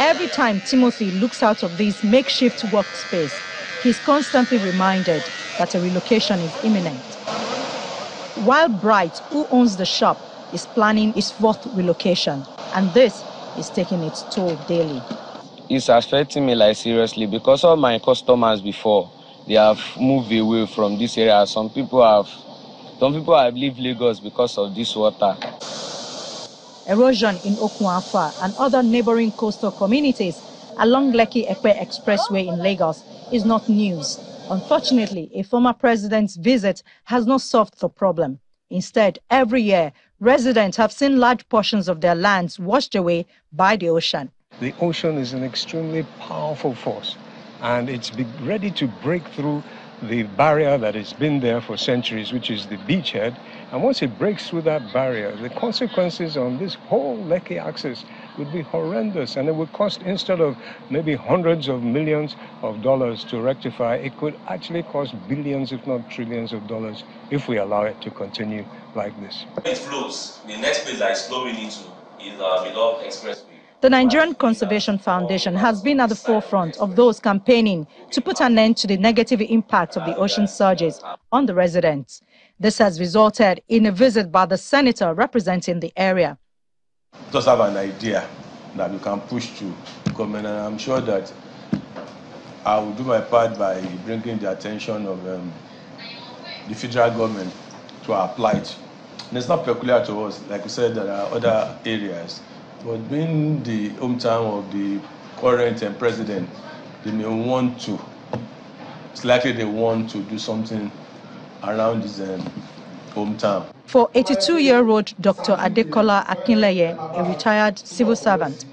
Every time Timothy looks out of this makeshift workspace, he's constantly reminded that a relocation is imminent. While Bright, who owns the shop, is planning his fourth relocation, and this is taking its toll daily. It's affecting me like seriously because all my customers before they have moved away from this area. Some people have some people have left Lagos because of this water. Erosion in Okun-Alfa and other neighboring coastal communities along Lekki Epe Expressway in Lagos is not news. Unfortunately, a former president's visit has not solved the problem. Instead, every year, residents have seen large portions of their lands washed away by the ocean. The ocean is an extremely powerful force, and it's ready to break through the barrier that has been there for centuries, which is the beachhead. And once it breaks through that barrier, the consequences on this whole Lekki axis would be horrendous. And it would cost, instead of maybe hundreds of millions of dollars to rectify, it could actually cost billions, if not trillions of dollars, if we allow it to continue like this. It flows. The next place that is flowing into is our beloved expressway. The Nigerian Conservation Foundation has been at the forefront of those campaigning to put an end to the negative impact of the ocean surges on the residents. This has resulted in a visit by the senator representing the area. Just have an idea that we can push to government, and I'm sure that I will do my part by bringing the attention of um, the federal government to our plight. And it's not peculiar to us, like we said, there are other areas but being the hometown of the current uh, president, they may want to, it's likely they want to do something around his um, hometown. For 82-year-old Dr. Adekola Akinleye, a retired civil servant,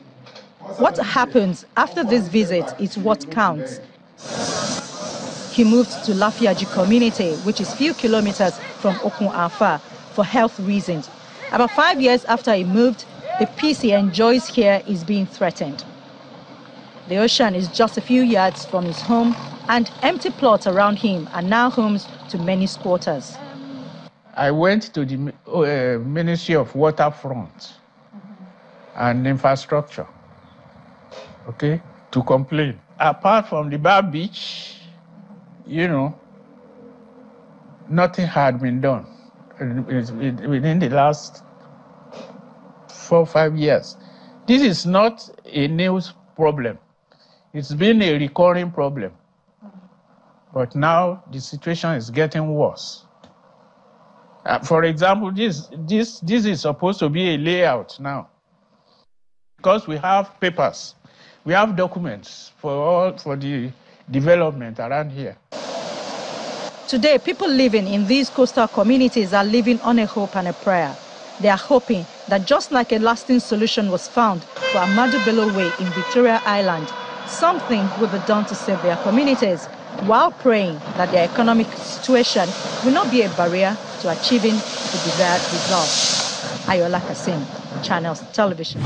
what happens after this visit is what counts. He moved to Lafiaji community, which is few kilometers from Okun-Alfa, for health reasons. About five years after he moved, the peace he enjoys here is being threatened. The ocean is just a few yards from his home, and empty plots around him are now homes to many squatters. I went to the uh, Ministry of Waterfront and Infrastructure, okay, to complain. Apart from the bar beach, you know, nothing had been done within the last four, five years. This is not a new problem. It's been a recurring problem. But now the situation is getting worse. Uh, for example, this, this, this is supposed to be a layout now. Because we have papers, we have documents for all for the development around here. Today, people living in these coastal communities are living on a hope and a prayer. They are hoping that just like a lasting solution was found for Ahmadu Bello Way in Victoria Island, something will be done to save their communities while praying that their economic situation will not be a barrier to achieving the desired result. Ayola Kasim, Channels Television.